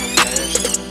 Cash.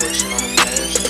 Pushing on the fast.